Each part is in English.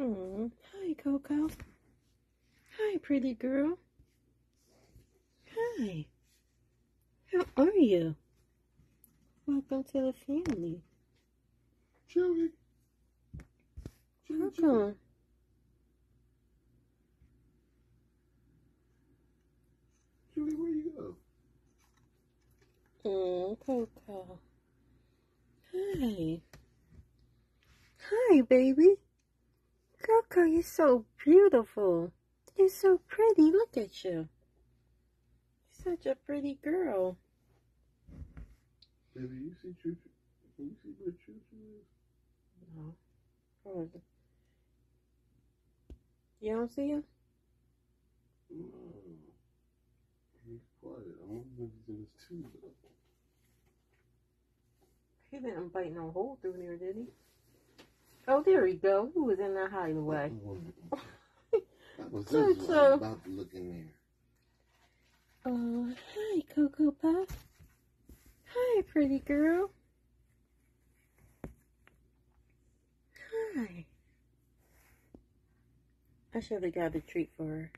Oh, hi, Coco. Hi, pretty girl. Hi. How are you? Welcome to the family. Chewy. Welcome. Chewy, where you go? Oh, Coco. Hi. Hi, baby. Coco, you're so beautiful. You're so pretty. Look at you. You're such a pretty girl. Baby, you see Choo Choo? Can you see where Choo Choo is? No. It? You don't see him? No. He's quiet. I wonder if he's in his tube. He didn't bite no hole through there, did he? Oh, there we go. Who was in. That was Choo this one about to look in there. Oh, hi, Coco Puff. Hi, pretty girl. Hi. I should have got a treat for her.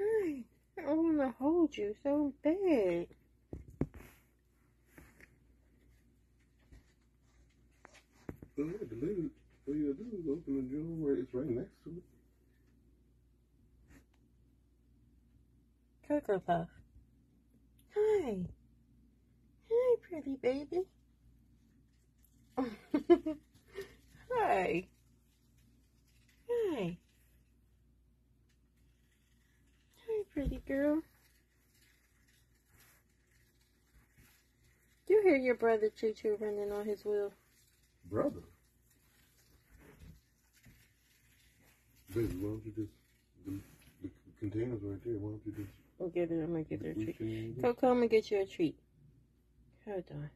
Hi. I want to hold you so bad. Oh, yeah, the lid, all you gotta do is open the drawer where it's right next to it. Coco Puff. Hi. Hi, pretty baby. Hi. Hi. Hi, pretty girl. You hear your brother Choo Choo running on his wheel? Brother. Baby, why don't you just, the, the container's right there, why don't you just I'll get it. I'm gonna get reach treat. and? Coco, I'm gonna get you a treat. Hold on.